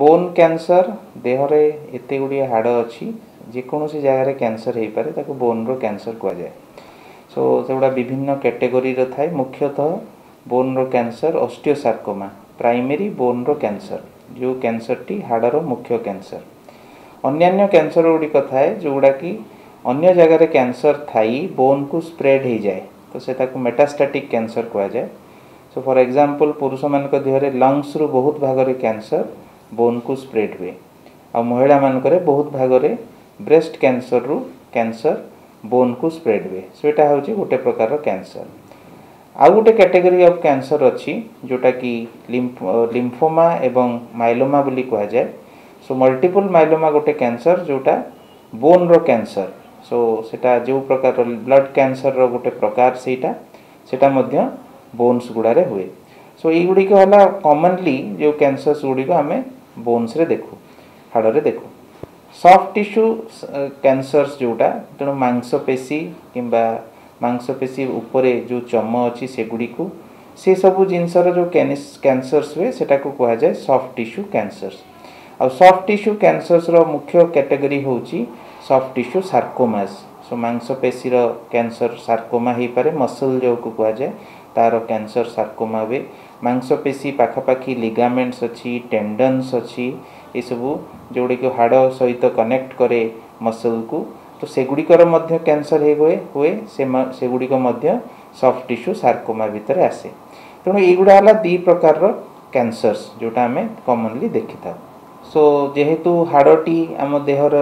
von cancer ଦେହରେ ଏତେ ଗୁଡ଼ିଏ ହାଡ଼ ଅଛି ଯେକୌଣସି ଜାଗାରେ କ୍ୟାନ୍ସର ହେଇପାରେ ତାକୁ ବୋନ୍ର କ୍ୟାନ୍ସର କୁହାଯାଏ ସୋ ସେଗୁଡ଼ା ବିଭିନ୍ନ କ୍ୟାଟେଗୋରିର ଥାଏ ମୁଖ୍ୟତଃ ବୋନ୍ର କ୍ୟାନ୍ସର ଅଷ୍ଟିଓସାର୍କୋମା ପ୍ରାଇମେରୀ ବୋନ୍ର କ୍ୟାନ୍ସର ଯେଉଁ କ୍ୟାନ୍ସରଟି ହାଡ଼ର ମୁଖ୍ୟ କ୍ୟାନ୍ସର ଅନ୍ୟାନ୍ୟ କ୍ୟାନ୍ସର ଗୁଡ଼ିକ ଥାଏ ଯେଉଁଗୁଡ଼ାକି ଅନ୍ୟ ଜାଗାରେ କ୍ୟାନ୍ସର ଥାଇ ବୋନ୍କୁ ସ୍ପ୍ରେଡ୍ ହେଇଯାଏ ତ ସେ ତାକୁ ମେଟାଷ୍ଟାଟିକ୍ କ୍ୟାନ୍ସର କୁହାଯାଏ ସୋ ଫର୍ ଏକ୍ଜାମ୍ପଲ୍ ପୁରୁଷମାନଙ୍କ ଦେହରେ ଲଙ୍ଗସରୁ ବହୁତ ଭାଗରେ କ୍ୟାନ୍ସର ବୋନ୍କୁ ସ୍ପ୍ରେଡ଼୍ ହୁଏ ଆଉ ମହିଳାମାନଙ୍କରେ ବହୁତ ଭାଗରେ ବ୍ରେଷ୍ଟ କ୍ୟାନ୍ସରରୁ କ୍ୟାନ୍ସର ବୋନ୍କୁ ସ୍ପ୍ରେଡ଼୍ ହୁଏ ସେଇଟା ହେଉଛି ଗୋଟେ ପ୍ରକାରର କ୍ୟାନ୍ସର ଆଉ ଗୋଟେ କ୍ୟାଟେଗୋରୀ ଅଫ୍ କ୍ୟାନ୍ସର ଅଛି ଯେଉଁଟାକି ଲିମ୍ଫୋମା ଏବଂ ମାଇଲୋମା ବୋଲି କୁହାଯାଏ ସୋ ମଲ୍ଟିପୁଲ୍ ମାଇଲୋମା ଗୋଟେ କ୍ୟାନ୍ସର ଯେଉଁଟା ବୋନ୍ର କ୍ୟାନ୍ସର ସୋ ସେଇଟା ଯେଉଁ ପ୍ରକାରର ବ୍ଲଡ଼୍ କ୍ୟାନ୍ସରର ଗୋଟେ ପ୍ରକାର ସେଇଟା ସେଇଟା ମଧ୍ୟ ବୋନ୍ସ ଗୁଡ଼ାରେ ହୁଏ ସୋ ଏଇଗୁଡ଼ିକ ହେଲା କମନଲି ଯେଉଁ କ୍ୟାନ୍ସର୍ସ ଗୁଡ଼ିକ ଆମେ बोन्स देख हाड़े देखू सफ्ट टीस्यू कैनसर्स जोटा तेणु मंसपेशी किंसपेशी जो चम अच्छी सेगुड़ी को से सब जिन जो कैनसर्स हुए सैटा को कह जाए सफ्ट टीस्यू कैनसर्स आ सफ्ट टीस्यू कैनसर्स मुख्य कैटेगरी हूँ सफ्ट टीस्यू सार्कोमास सो मंसपेशी कैनसर सार्कोमा हो पाए मसल जो कहुए तार कैनसर सार्कोमा हुए ମାଂସପେଶୀ ପାଖାପାଖି ଲିଗାମେଣ୍ଟସ୍ ଅଛି ଟେଣ୍ଡନ୍ସ ଅଛି ଏସବୁ ଯେଉଁଗୁଡ଼ିକୁ ହାଡ଼ ସହିତ କନେକ୍ଟ କରେ ମସଲ୍କୁ ତ ସେଗୁଡ଼ିକର ମଧ୍ୟ କ୍ୟାନ୍ସର ହୁଏ ହୁଏ ସେଗୁଡ଼ିକ ମଧ୍ୟ ସଫ୍ଟ ଟିସ୍ୟୁ ସାର୍କୋମା ଭିତରେ ଆସେ ତେଣୁ ଏଇଗୁଡ଼ା ହେଲା ଦୁଇ ପ୍ରକାରର କ୍ୟାନ୍ସର୍ସ ଯେଉଁଟା ଆମେ କମନଲି ଦେଖିଥାଉ ସୋ ଯେହେତୁ ହାଡ଼ଟି ଆମ ଦେହର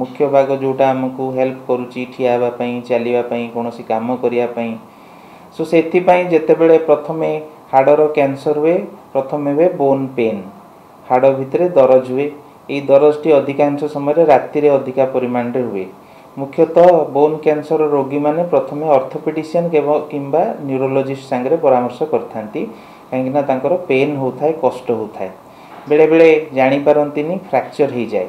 ମୁଖ୍ୟ ଭାଗ ଯେଉଁଟା ଆମକୁ ହେଲ୍ପ କରୁଛି ଠିଆ ହେବା ପାଇଁ ଚାଲିବା ପାଇଁ କୌଣସି କାମ କରିବା ପାଇଁ ସୋ ସେଥିପାଇଁ ଯେତେବେଳେ ପ୍ରଥମେ ହାଡ଼ର କ୍ୟାନ୍ସର ହୁଏ ପ୍ରଥମେ ହୁଏ ବୋନ୍ ପେନ୍ ହାଡ଼ ଭିତରେ ଦରଜ ହୁଏ ଏହି ଦରଜଟି ଅଧିକାଂଶ ସମୟରେ ରାତିରେ ଅଧିକା ପରିମାଣରେ ହୁଏ ମୁଖ୍ୟତଃ ବୋନ୍ କ୍ୟାନ୍ସର ରୋଗୀମାନେ ପ୍ରଥମେ ଅର୍ଥୋପେଡ଼ିସିଆନ୍ କିମ୍ବା ନ୍ୟୁରୋଲୋଜିଷ୍ଟ ସାଙ୍ଗରେ ପରାମର୍ଶ କରିଥାନ୍ତି କାହିଁକିନା ତାଙ୍କର ପେନ୍ ହେଉଥାଏ କଷ୍ଟ ହେଉଥାଏ ବେଳେବେଳେ ଜାଣିପାରନ୍ତିନି ଫ୍ରାକ୍ଚର୍ ହୋଇଯାଏ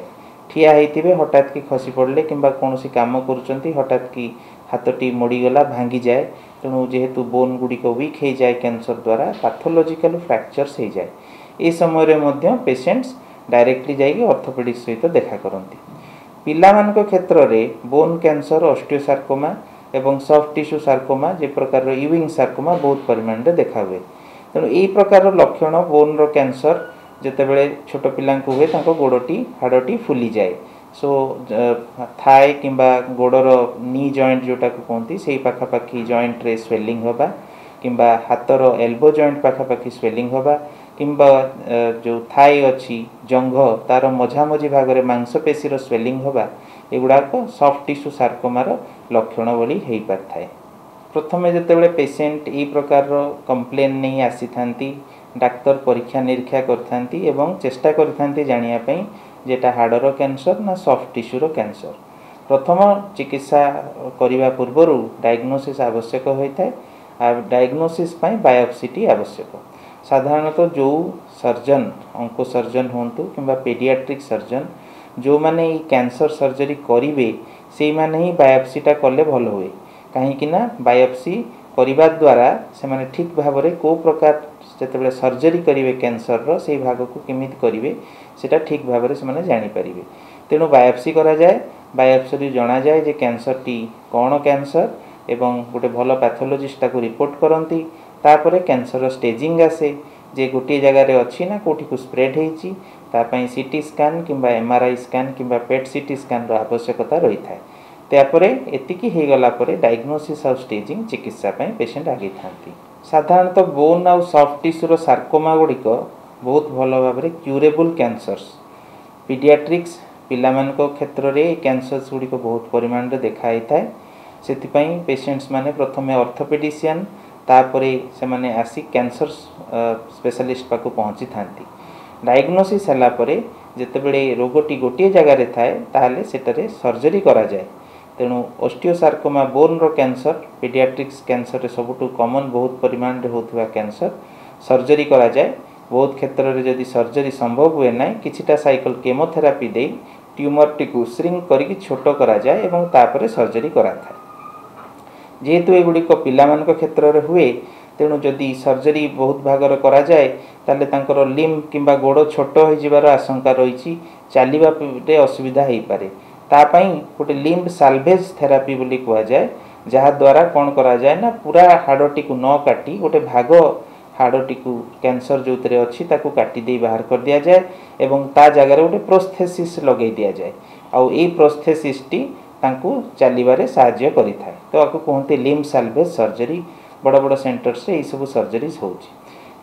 ଠିଆ ହେଇଥିବେ ହଠାତ୍ କି ଖସି ପଡ଼ିଲେ କିମ୍ବା କୌଣସି କାମ କରୁଛନ୍ତି ହଠାତ୍ କି ହାତଟି ମୋଡ଼ିଗଲା ଭାଙ୍ଗିଯାଏ ତେଣୁ ଯେହେତୁ ବୋନ୍ ଗୁଡ଼ିକ ୱିକ୍ ହୋଇଯାଏ କ୍ୟାନ୍ସର ଦ୍ୱାରା ପାଥୋଲୋଜିକାଲ୍ ଫ୍ରାକ୍ଚର୍ସ ହୋଇଯାଏ ଏ ସମୟରେ ମଧ୍ୟ ପେସେଣ୍ଟସ୍ ଡାଇରେକ୍ଟଲି ଯାଇକି ଅର୍ଥୋପେଡ଼ିକ୍ ସହିତ ଦେଖା କରନ୍ତି ପିଲାମାନଙ୍କ କ୍ଷେତ୍ରରେ ବୋନ୍ କ୍ୟାନ୍ସର ଅଷ୍ଟିଓସାର୍କୋମା ଏବଂ ସଫ୍ଟ ଟିସ୍ୟୁ ସାର୍କୋମା ଯେ ପ୍ରକାରର ୟୁଇଙ୍ଗ ସାର୍କୋମା ବହୁତ ପରିମାଣରେ ଦେଖାହୁଏ ତେଣୁ ଏହି ପ୍ରକାରର ଲକ୍ଷଣ ବୋନ୍ର କ୍ୟାନ୍ସର ଯେତେବେଳେ ଛୋଟ ପିଲାଙ୍କୁ ହୁଏ ତାଙ୍କ ଗୋଡ଼ଟି ହାଡ଼ଟି ଫୁଲିଯାଏ সো থাই uh, কিংবা গোড়র নি জয়েন্ট যেটা কুহতি সেই পাখাপাখি জয়েন্টরে স্বেলিং হওয়া কিংবা হাতর এলবো জয়েন্ট পাখাপাখি স্বেলিং হওয়া কিংবা যে থাই অছি জঙ্ঘ তার মঝামঝি ভাগরে মাংসপেশীর স্বেলিং হওয়া এগুড়াক সফট টিস্যু সার্কোমার লক্ষণ বলে হয়ে থাকে প্রথমে যেতবে পেসেন্ট এই প্রকার কমপ্লেন নিয়ে আসি ডাক্তার পরীক্ষা নিরীক্ষা করে এবং চেষ্টা করে জাঁয়া যে এটা ହାଡ଼ର କ୍ୟାନ୍ସର ନା ସଫ୍ଟ ଟିସ୍ୟୁର କ୍ୟାନ୍ସର ପ୍ରଥମ ଚିକିତ୍ସା କରିବା ପୂର୍ବରୁ ଡାଇଗ୍ନୋସିସ୍ ଆବଶ୍ୟକ ହୋଇଥାଏ ଆଉ ଡାଇଗ୍ନୋସିସ୍ ପାଇଁ ବାୟୋପ୍ସିଟି ଆବଶ୍ୟକ ସାଧାରଣତଃ ଯେଉଁ ସର୍ଜନ ଅଙ୍କୋ ସର୍ଜନ ହୁଅନ୍ତୁ କିମ୍ବା ପେଡ଼ିଆଟ୍ରିକ୍ ସର୍ଜନ ଯେଉଁମାନେ ଏଇ କ୍ୟାନ୍ସର ସର୍ଜରୀ କରିବେ ସେଇମାନେ ହିଁ ବାୟୋପ୍ସିଟା କଲେ ଭଲ ହୁଏ କାହିଁକିନା ବାୟୋପ୍ସି କରିବା ଦ୍ୱାରା ସେମାନେ ଠିକ୍ ଭାବରେ କେଉଁ ପ୍ରକାର ଯେତେବେଳେ ସର୍ଜରୀ କରିବେ କ୍ୟାନ୍ସରର ସେଇ ଭାଗକୁ କେମିତି କରିବେ সেটা ঠিক ভাবে সেমানে জাঁপারে তেণু বায়োপসি করা যায় বায়োপসি জনা যায় যে ক্যান্সরটি কোণ ক্যান্সর এবং গোটে ভালো প্যাথোলোজিস্ট তাকে রিপোর্ট করতে তাপরে ক্যান্সর স্টেজিং আসে যে গোটিয়ে জায়গায় অছি না কোটিকু স্প্রেড হয়েছি তাপাই সিটি স্কান কিংবা এমআরআই স্কান কিংবা পেট সিটি স্কানর আবশ্যকতা রয়েছে তাপরে এতিকি হয়ে গলা পরে ডায়াগনোসিস আর স্টেজিং চিকিৎসা পেসেন্ট আগেই থাকে সাধারণত বোন আউ সফট টিস্যুর সার্কোমা গুড়িক ବହୁତ ଭଲ ଭାବରେ କ୍ୟୁରେବୁଲ୍ କ୍ୟାନ୍ସର୍ସ ପିଡ଼ିଆଟ୍ରିକ୍ସ ପିଲାମାନଙ୍କ କ୍ଷେତ୍ରରେ ଏ କ୍ୟାନ୍ସର୍ସ ଗୁଡ଼ିକ ବହୁତ ପରିମାଣରେ ଦେଖା ହେଇଥାଏ ସେଥିପାଇଁ ପେସେଣ୍ଟସ୍ ମାନେ ପ୍ରଥମେ ଅର୍ଥୋପେଡ଼ିସିଆନ୍ ତାପରେ ସେମାନେ ଆସି କ୍ୟାନ୍ସର ସ୍ପେଶାଲିଷ୍ଟ ପାଖକୁ ପହଞ୍ଚିଥାନ୍ତି ଡାଇଗ୍ନୋସିସ୍ ହେଲା ପରେ ଯେତେବେଳେ ରୋଗଟି ଗୋଟିଏ ଜାଗାରେ ଥାଏ ତାହେଲେ ସେଠାରେ ସର୍ଜରୀ କରାଯାଏ ତେଣୁ ଓଷ୍ଟିଓସାର୍କୋମା ବୋନ୍ର କ୍ୟାନ୍ସର ପିଡ଼ିଆଟ୍ରିକ୍ସ କ୍ୟାନ୍ସରରେ ସବୁଠୁ କମନ୍ ବହୁତ ପରିମାଣରେ ହେଉଥିବା କ୍ୟାନ୍ସର ସର୍ଜରୀ କରାଯାଏ ବହୁତ କ୍ଷେତ୍ରରେ ଯଦି ସର୍ଜରୀ ସମ୍ଭବ ହୁଏ ନାହିଁ କିଛିଟା ସାଇକେଲ କେମୋଥେରାପି ଦେଇ ଟ୍ୟୁମରଟିକୁ ଶ୍ରିଙ୍କ୍ କରିକି ଛୋଟ କରାଯାଏ ଏବଂ ତାପରେ ସର୍ଜରୀ କରାଥାଏ ଯେହେତୁ ଏଗୁଡ଼ିକ ପିଲାମାନଙ୍କ କ୍ଷେତ୍ରରେ ହୁଏ ତେଣୁ ଯଦି ସର୍ଜରୀ ବହୁତ ଭାଗରେ କରାଯାଏ ତାହେଲେ ତାଙ୍କର ଲିମ୍ କିମ୍ବା ଗୋଡ଼ ଛୋଟ ହୋଇଯିବାର ଆଶଙ୍କା ରହିଛି ଚାଲିବାରେ ଅସୁବିଧା ହୋଇପାରେ ତା ପାଇଁ ଗୋଟେ ଲିମ୍ବ ସାଲଭେଜ୍ ଥେରାପି ବୋଲି କୁହାଯାଏ ଯାହାଦ୍ୱାରା କ'ଣ କରାଯାଏ ନା ପୁରା ହାଡ଼ଟିକୁ ନ କାଟି ଗୋଟେ ଭାଗ ହାଡ଼ଟିକୁ କ୍ୟାନ୍ସର ଯେଉଁଥିରେ ଅଛି ତାକୁ କାଟିଦେଇ ବାହାର କରିଦିଆଯାଏ ଏବଂ ତା ଜାଗାରେ ଗୋଟେ ପ୍ରୋସ୍ଥେସିସ୍ ଲଗାଇ ଦିଆଯାଏ ଆଉ ଏଇ ପ୍ରୋସ୍ଥେସିସ୍ଟି ତାଙ୍କୁ ଚାଲିବାରେ ସାହାଯ୍ୟ କରିଥାଏ ତ ଆକୁ କୁହନ୍ତି ଲିମ୍ ସାଲଭେଜ୍ ସର୍ଜରୀ ବଡ଼ ବଡ଼ ସେଣ୍ଟର୍ସରେ ଏହିସବୁ ସର୍ଜରିଜ୍ ହେଉଛି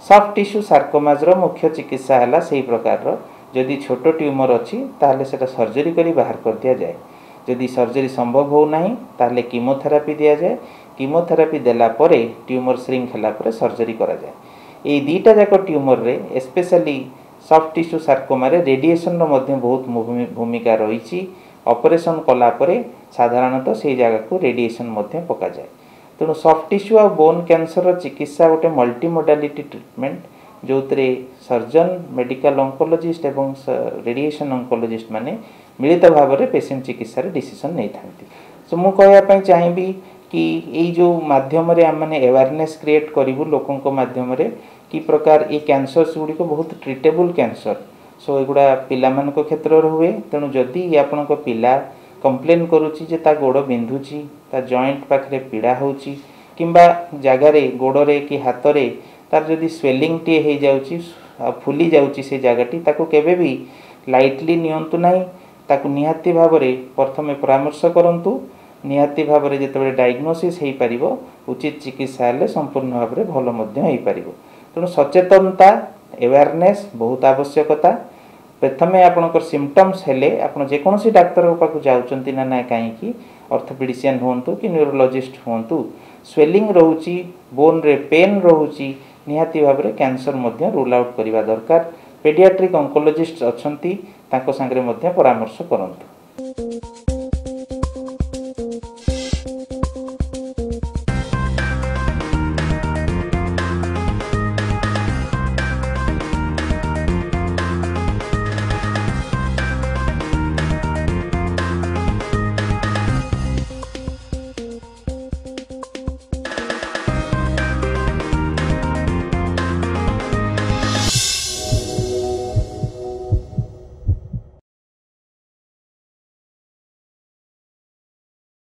ସଫ୍ଟ ଟିସ୍ୟୁ ସାର୍କୋମାଜ୍ର ମୁଖ୍ୟ ଚିକିତ୍ସା ହେଲା ସେହି ପ୍ରକାରର ଯଦି ଛୋଟ ଟ୍ୟୁମର୍ ଅଛି ତାହେଲେ ସେଇଟା ସର୍ଜରୀ କରି ବାହାର କରିଦିଆଯାଏ ଯଦି ସର୍ଜରୀ ସମ୍ଭବ ହେଉନାହିଁ ତାହେଲେ କିମୋଥେରାପି ଦିଆଯାଏ কিমোথেরাপি দেলা পরে টিউমর শ্রিঙ্ক ହେଲା ପରେ ସର୍ଜରୀ କରାଯାଏ ଏଇ ଦୁଇଟା ଯାକ ଟ୍ୟୁମରରେ ଏସ୍ପେଶାଲି ସଫ୍ଟ ଟିସ୍ୟୁ ସାର୍କୋମାରେ ରେଡ଼ିଏସନ୍ର ମଧ୍ୟ ବହୁତ ଭୂମିକା ରହିଛି ଅପରେସନ୍ କଲା ପରେ ସାଧାରଣତଃ ସେଇ ଜାଗାକୁ ରେଡ଼ିଏସନ୍ ମଧ୍ୟ ପକାଯାଏ ତେଣୁ ସଫ୍ଟ ଟିସ୍ୟୁ ଆଉ ବୋନ୍ କ୍ୟାନ୍ସରର ଚିକିତ୍ସା ଗୋଟେ ମଲ୍ଟି ମୋଡାଲିଟି ଟ୍ରିଟମେଣ୍ଟ ଯେଉଁଥିରେ ସର୍ଜନ ମେଡ଼ିକାଲ ଅଙ୍କୋଲୋଜିଷ୍ଟ ଏବଂ ରେଡ଼ିଏସନ୍ ଅଙ୍କୋଲୋଜିଷ୍ଟ ମାନେ ମିଳିତ ଭାବରେ ପେସେଣ୍ଟ ଚିକିତ୍ସାରେ ଡିସିସନ୍ ନେଇଥାନ୍ତି ସୋ ମୁଁ କହିବା ପାଇଁ ଚାହିଁବି कि यो मध्यम आम आवेरने क्रिएट करूँ लोक मध्यम कि प्रकार ये कैनसर्स गुड़िक बहुत ट्रिटेबुल कैनसर सो युवा पिला क्षेत्र हुए तेणु जदि आपण पा कम्प्लेन करुच्ची गोड़ बिंधुची ता जयंट पाखे पीड़ा हो किंबा जगार गोड़े कि हाथ में तार जो स्वेलींग टे हो फुली जाऊँगी जगटी के लाइटली नि भाव में प्रथम परामर्श करूँ ନିହାତି ଭାବରେ ଯେତେବେଳେ ଡାଇଗ୍ନୋସିସ୍ ହୋଇପାରିବ ଉଚିତ ଚିକିତ୍ସା ହେଲେ ସମ୍ପୂର୍ଣ୍ଣ ଭାବରେ ଭଲ ମଧ୍ୟ ହୋଇପାରିବ ତେଣୁ ସଚେତନତା ଆୱେୟାରନେସ୍ ବହୁତ ଆବଶ୍ୟକତା ପ୍ରଥମେ ଆପଣଙ୍କର ସିମ୍ପଟମ୍ସ ହେଲେ ଆପଣ ଯେକୌଣସି ଡାକ୍ତରଙ୍କ ପାଖକୁ ଯାଉଛନ୍ତି ନା ନାହିଁ କାହିଁକି ଅର୍ଥୋପେଡ଼ିସିଆନ୍ ହୁଅନ୍ତୁ କି ନ୍ୟୁରୋଲୋଜିଷ୍ଟ ହୁଅନ୍ତୁ ସ୍ୱେଲିଂ ରହୁଛି ବୋନ୍ରେ ପେନ୍ ରହୁଛି ନିହାତି ଭାବରେ କ୍ୟାନ୍ସର ମଧ୍ୟ ରୁଲ୍ ଆଉଟ୍ କରିବା ଦରକାର ପେଡ଼ିଆଟ୍ରିକ୍ ଅଙ୍କୋଲୋଜିଷ୍ଟ ଅଛନ୍ତି ତାଙ୍କ ସାଙ୍ଗରେ ମଧ୍ୟ ପରାମର୍ଶ କରନ୍ତୁ